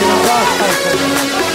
では、最。